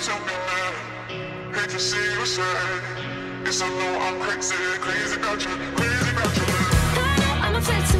Hate to see you I know I'm crazy, crazy about you, crazy about you. I.